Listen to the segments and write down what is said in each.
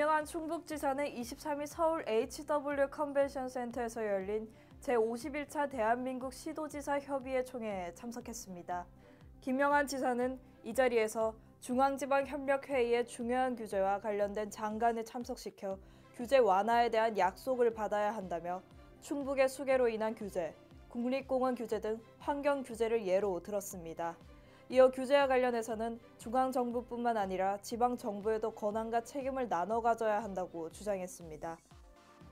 김영환 충북지사는 23일 서울 HW 컨벤션 센터에서 열린 제51차 대한민국 시도지사 협의회 총회에 참석했습니다. 김영환 지사는 이 자리에서 중앙지방협력회의의 중요한 규제와 관련된 장관을 참석시켜 규제 완화에 대한 약속을 받아야 한다며 충북의 수계로 인한 규제, 국립공원 규제 등 환경 규제를 예로 들었습니다. 이어 규제와 관련해서는 중앙정부뿐만 아니라 지방정부에도 권한과 책임을 나눠 가져야 한다고 주장했습니다.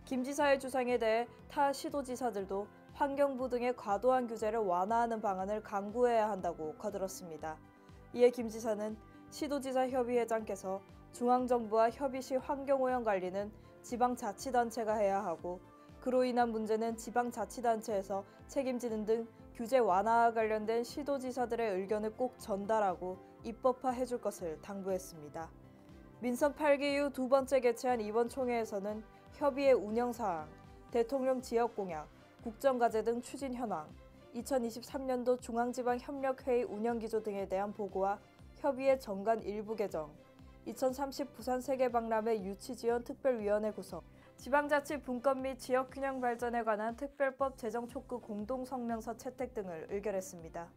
김 지사의 주장에 대해 타 시도지사들도 환경부 등의 과도한 규제를 완화하는 방안을 강구해야 한다고 거들었습니다. 이에 김 지사는 시도지사 협의회장께서 중앙정부와 협의 시 환경오염 관리는 지방자치단체가 해야 하고 그로 인한 문제는 지방자치단체에서 책임지는 등 규제 완화와 관련된 시도지사들의 의견을 꼭 전달하고 입법화 해줄 것을 당부했습니다. 민선 8기 이후 두 번째 개최한 이번 총회에서는 협의회 운영 사항, 대통령 지역 공약, 국정과제 등 추진 현황, 2023년도 중앙지방협력회의 운영기조 등에 대한 보고와 협의회 정관 일부 개정, 2030 부산 세계박람회 유치지원 특별위원회 구성, 지방자치 분권 및 지역균형 발전에 관한 특별법 제정 촉구 공동성명서 채택 등을 의결했습니다.